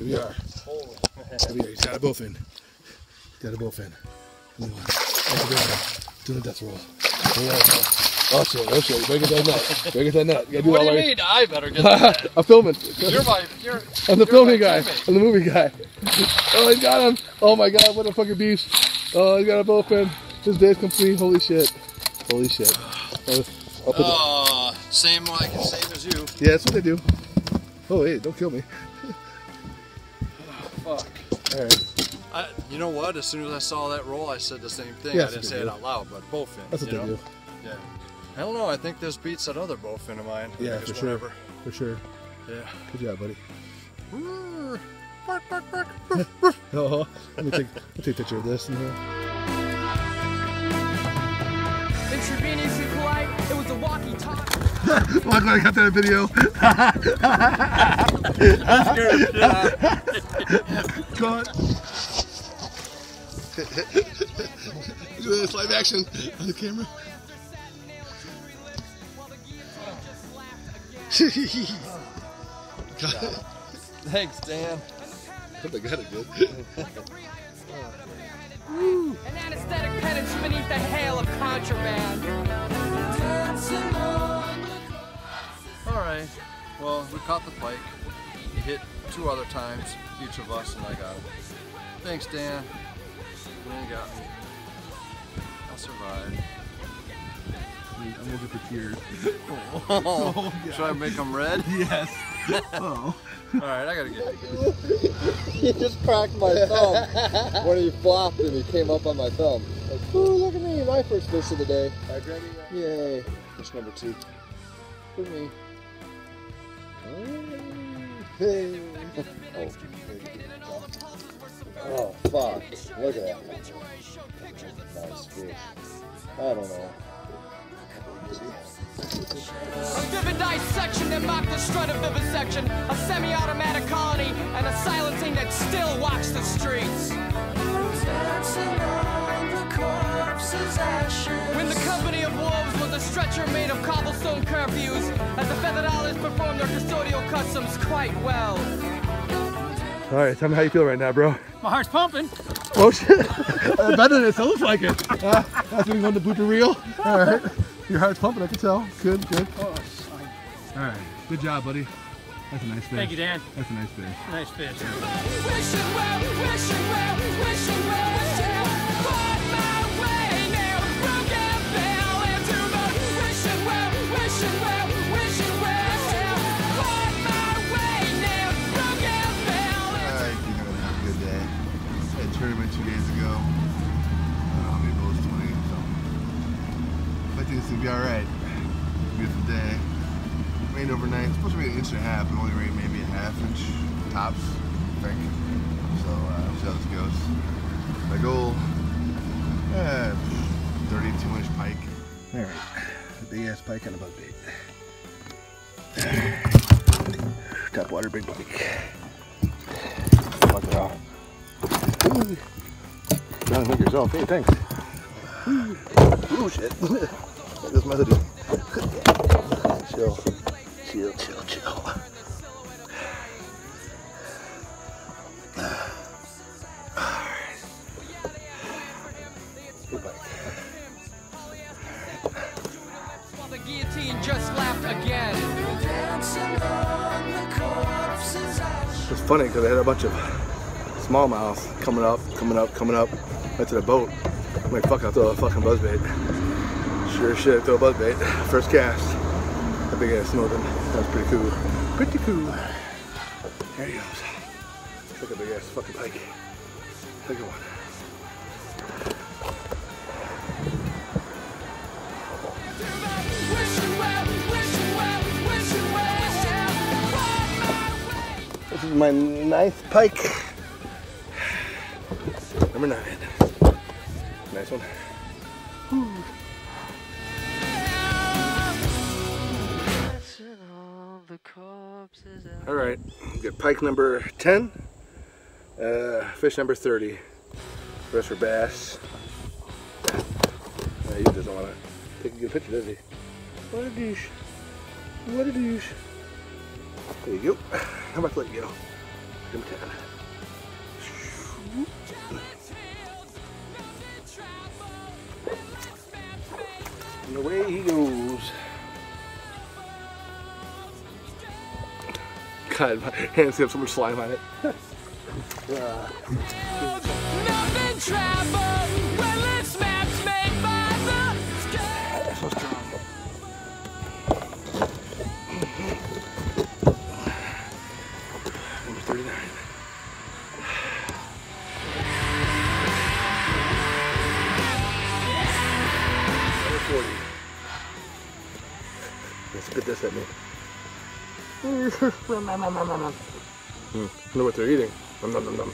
Here we are. Here we are. He's got a bowfin. He's got a bowfin. Come on. Doing the death roll. Oh shit, oh shit. Better get that nut. Better get that nut. You gotta do What all do you right. mean? I better get that. I'm filming. You're my. You're. I'm the you're filming guy. teammate. I'm the movie guy. Oh, he got him. Oh my god, what a fucking beast. Oh, he got a bowfin. His day's complete. Holy shit. Holy shit. Uh, the- Uh, same like same as you. yeah, that's what they do. Oh, hey, don't kill me. Fuck. All right. I, you know what? As soon as I saw that roll, I said the same thing. Yeah, I didn't say they it out loud, but bowfin. That's what you they know? do. Yeah. I don't know. I think this beats that other bowfin of mine. Yeah, for sure. whatever. For sure. Yeah. Good job, buddy. Oh, let me take, let me take a picture of this in here. Intravenously polite, it was a walkie-talkie. Well, I'm glad I got that video. Look at this live action on the camera. Thanks, Dan. I got it good. Well, we caught the pike. He hit two other times, each of us, and I got him. Thanks, Dan. Dan got me. I survived. I'm looking for tears. Oh, Should I make them red? Yes. Oh. All right, I gotta get. He just cracked my thumb when he flopped and he came up on my thumb. Like, ooh, look at me, my first fish of the day. Yay. Fish number two. For me. Hey. Oh, fuck. Look at that. Nice fish. I don't know. A vivid dissection that mocked the strut of vivisection. A semi-automatic colony and a silencing that still walks the streets. When the company of wolves was a stretcher made of cobblestone curfews, as the feathered owls performed their custodial customs quite well. All right, tell me how you feel right now, bro. My heart's pumping. Oh shit! Uh, better than it sounds like it. Uh, that's when you want to boot the reel. All right, your heart's pumping. I can tell. Good, good. All right, good job, buddy. That's a nice fish. Thank you, Dan. That's a nice fish. Nice fish. Tournament two days ago. I don't know how many bowls, 20, so. I think it's gonna be alright. Beautiful day. Rained overnight. It's supposed to be an inch and a half, but only rained maybe a half inch tops, I think. So, uh, we'll see how this goes. My goal, uh, 32 inch pike. All right, a big ass pike on a buzzbait. Top water, big pike. Fuck it off. Trying to make yourself. Hey, thanks. Ooh, shit. This method is chill, chill, chill, chill. Just. It's funny because I had a bunch of smallmouth coming up, coming up, coming up right to the boat. I'm like, fuck, I'll throw a fucking buzzbait. Sure shit, throw a buzzbait. First cast. A big ass smoking. That was pretty cool. Pretty cool. There he goes. Look at big ass fucking pike. At one. This is my ninth pike. Number nine. Nice one. All right, get pike number 10, uh, fish number 30. Rest for bass. Uh, he doesn't want to take a good picture, does he? What a douche. What a douche. There you go. How about let you go? Him 10. And away he goes. God, my hands have so much slime on it. Nothing 40. Yeah, spit this at me. Hmm. Wonder what they're eating. Nom, nom, nom, nom.